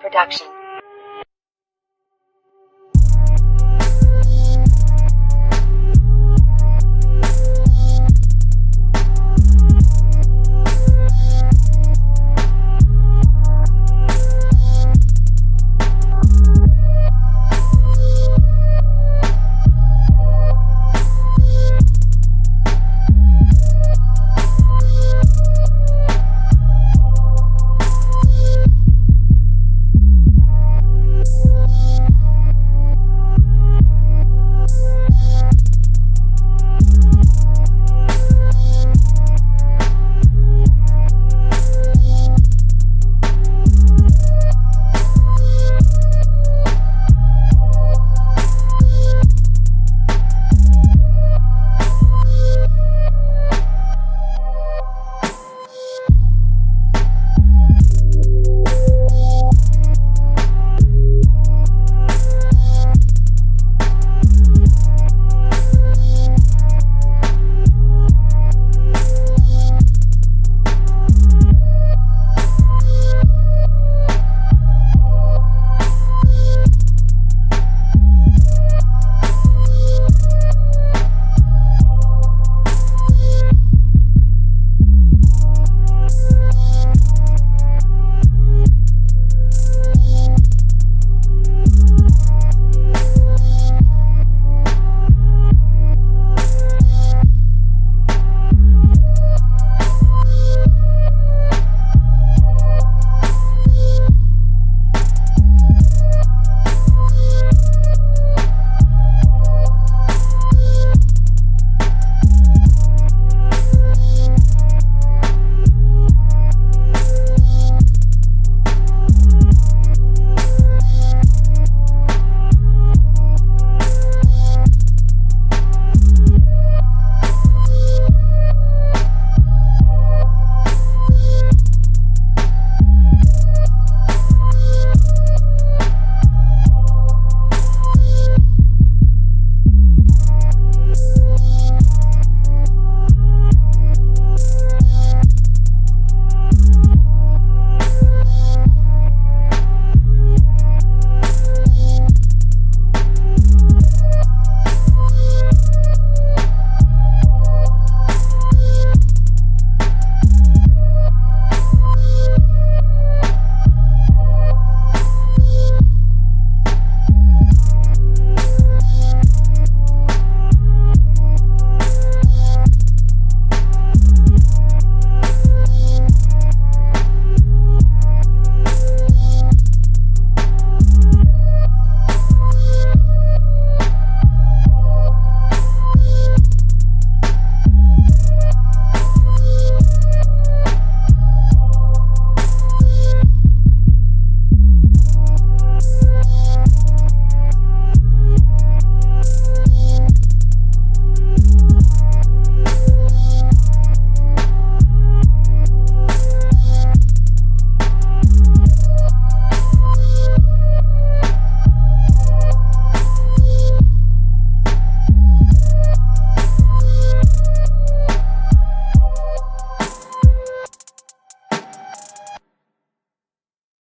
production.